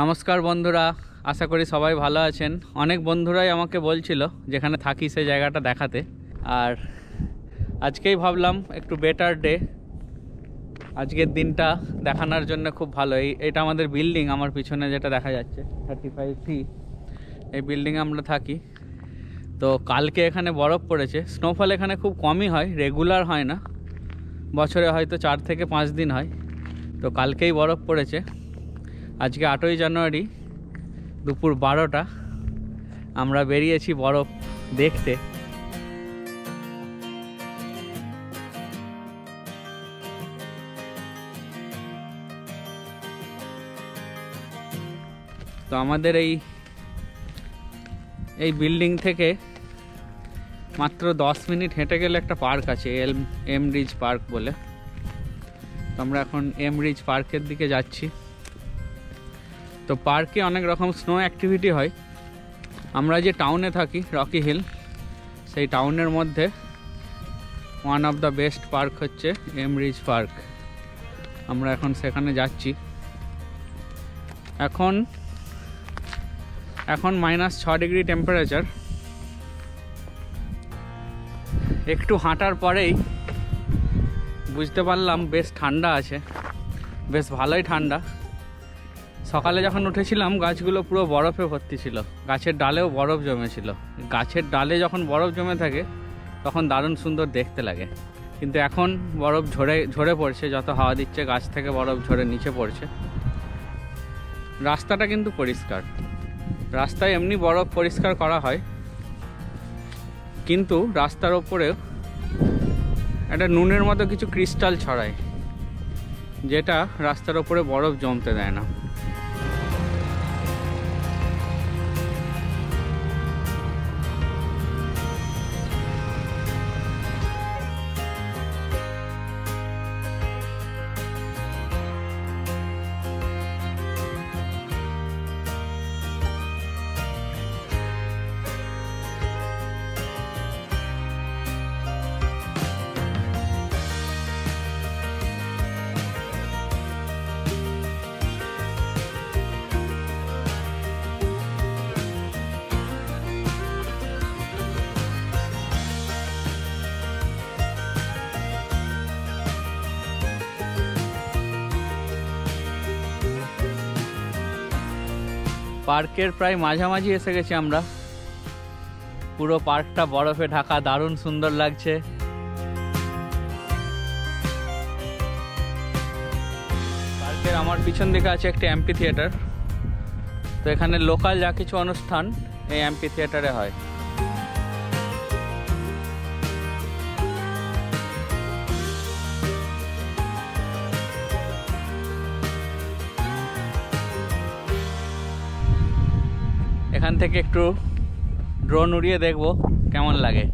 নমস্কার বন্ধুরা, আশা করি সবাই ভালো আছেন। অনেক বন্ধুরাই আমাকে বলছিল যেখানে থাকি সেই জায়গাটা দেখাতে। আর আজকেই ভাবলাম একটু বেটার ডে আজকের দিনটা দেখানোর জন্য খুব ভালো। এই, এটা আমাদের বিল্ডিং আমার পিছনে যেটা দেখা যাচ্ছে থার্টি ফাইভ সি এই বিল্ডিংয়ে আমরা থাকি। তো কালকে এখানে বরফ পড়েছে। স্নোফল এখানে খুব কমই হয় রেগুলার হয় না। বছরে হয়তো চার থেকে পাঁচ দিন হয়। তো কালকেই বরফ পড়েছে। আজকে আটই জানুয়ারি, দুপুর বারোটা, আমরা বেরিয়েছি বরফ দেখতে। তো আমাদের এই এই বিল্ডিং থেকে মাত্র দশ মিনিট হেঁটে গেলে একটা পার্ক আছে, এম রিজ পার্ক বলে। তো আমরা এখন এম রিজ পার্কের দিকে যাচ্ছি। তো পার্কে অনেক রকম স্নো অ্যাক্টিভিটি হয়। আমরা যে টাউনে থাকি রকি হিল সেই টাউনের মধ্যে one of the best park হচ্ছে এম রিজ পার্ক আমরা এখন সেখানে যাচ্ছি। এখন এখন মাইনাস ছ ডিগ্রি টেম্পারেচার একটু হাঁটার পরেই বুঝতে পারলাম, বেশ ঠান্ডা আছে। বেশ ভালোই ঠান্ডা। সকালে যখন উঠেছিলাম, গাছগুলো পুরো বরফে ভর্তি ছিল। গাছের ডালেও বরফ জমেছিল। গাছের ডালে যখন বরফ জমে থাকে, তখন দারুণ সুন্দর দেখতে লাগে। কিন্তু এখন বরফ ঝরে ঝরে পড়ছে, যত হাওয়া দিচ্ছে, গাছ থেকে বরফ ঝরে নিচে পড়ছে। রাস্তাটা কিন্তু পরিষ্কার। রাস্তায় এমনি বরফ পরিষ্কার করা হয়। কিন্তু রাস্তার ওপরেও একটা নুনের মতো কিছু ক্রিস্টাল ছড়ায়, যেটা রাস্তার ওপরে বরফ জমতে দেয় না। পার্কের প্রায় মাঝামাঝি এসে গেছি আমরা। পুরো পার্কটা বরফে ঢাকা, দারুণ সুন্দর লাগছে। পার্কের আমার পিছন দিকে আছে একটি অ্যাম্পি থিয়েটার তো এখানে লোকাল যা কিছু অনুষ্ঠান, এই অ্যাম্পি থিয়েটারে হয়। এখান থেকে একটু ড্রোন উড়িয়ে দেখব কেমন লাগে।